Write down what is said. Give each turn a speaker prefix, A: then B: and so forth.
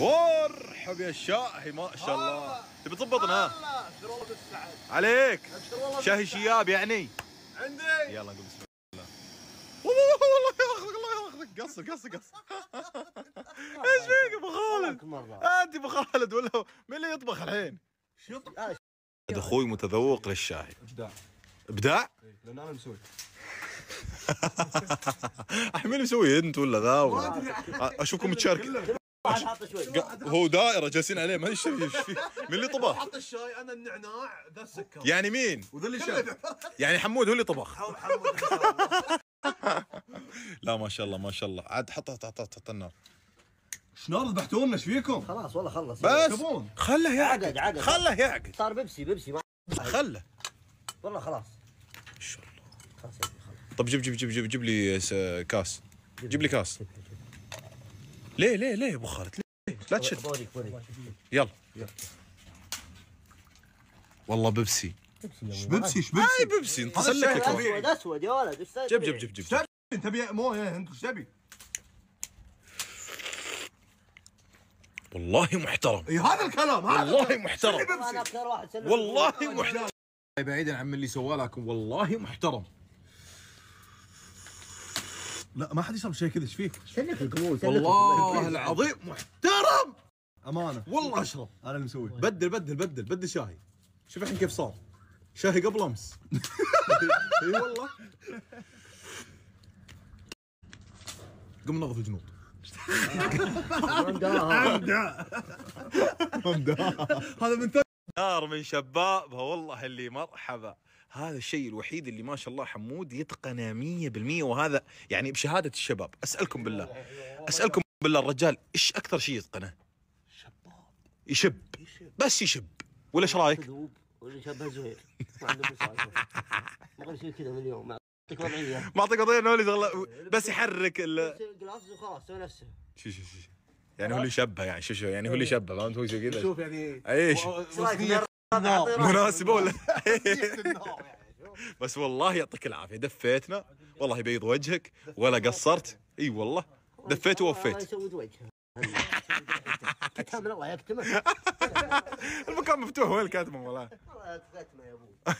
A: مرحب يا الشاهي ما شاء الله. تبي تضبطنا ها عليك. شاهي شياب يعني؟
B: عندي.
A: يلا نقول بسم الله. والله والله ياخذك الله ياخذك. قص قص قص إيش فيك أبو خالد؟ أنت أبو خالد ولا من اللي يطبخ الحين؟
B: شوف
A: أخوي متذوق للشاي
B: إبداع.
A: إبداع؟
B: لأن أنا مسوي.
A: الحين مين مسوي أنت ولا ذا؟ أشوفكم متشاركين هو دائرة جالسين عليه ما أدري إيش فيه من اللي طبخ؟
B: حط الشاي أنا النعناع ذا السكر.
A: يعني مين؟
B: وذا اللي شاف.
A: يعني حمود هو اللي طبخ. لا ما شاء الله ما شاء الله. عاد حط حط حط حط النار.
B: شنو ذبحتونا إيش فيكم؟
C: خلاص والله خلص.
A: بس؟ خله يعقد.
C: عقد عقد.
A: خله يعقد.
C: صار بيبسي بيبسي. ما
A: خله.
C: والله خلاص.
A: ان شاء الله.
C: خلاص
A: طب جيب جيب جيب جيب, لي كاس. جيب لي كاس. ليه ليه ليه يا أبو خالد؟ ليه؟ لا تشد.
C: بوريك بوريك.
A: يلا. والله بيبسي.
C: بيبسي
B: بيبسي إيش
A: اي
B: بيبسي؟
A: بيبسي؟ انت
B: هذا
A: سلك
B: الشاي
A: لك.
C: اسود أسود يا ولد إيش
A: جيب جيب جيب جيب.
B: أنت تبي مويه أنت إيش تبي؟
A: والله محترم.
B: إي هذا الكلام هذا
A: والله محترم.
C: أنا أكثر واحد سلم
A: والله محترم. بعيدا عن من اللي سواه لكن والله محترم.
B: لا ما حد يشرب شيء كذا إيش فيك؟
C: سلك القبول
A: والله العظيم محترم.
B: أمانة.
A: والله أشرب.
B: أنا اللي مسوي
A: بدل بدل بدل بدل شاهي. شوف الحين كيف صار. شاهي قبل أمس. إي والله. قم نظف الجنود.
B: هذا من
A: نار من شبابها والله اللي مرحبا. هذا الشيء الوحيد اللي ما شاء الله حمود يتقنه 100% وهذا يعني بشهادة الشباب. أسألكم بالله. أسألكم بالله الرجال إيش أكثر شيء يتقنه؟ يشب. بس يشب. ولا
C: إيش رأيك؟ شبه زهير ما عنده ما شيء كذا من اليوم يعطيك وضعية
A: ما أعطيك انه شغله- بس يحرك ال
C: يصير جلاس وخلاص سوي نفسه.
A: شو شو شو يعني هو اللي شبه يعني شو شو يعني هو اللي شبه فهمت؟ هو زي كذا.
B: شوف يعني
C: إيش؟
A: مناسبة ولا بس والله يعطيك العافية. دفيتنا. والله يبيض وجهك. ولا قصرت. إي والله. دفيت ووفيت.
C: يسود وجهه الله يكتمه.
A: المكان مفتوح. وين الكاتمه والله.
C: الله يكتمه يا أبوي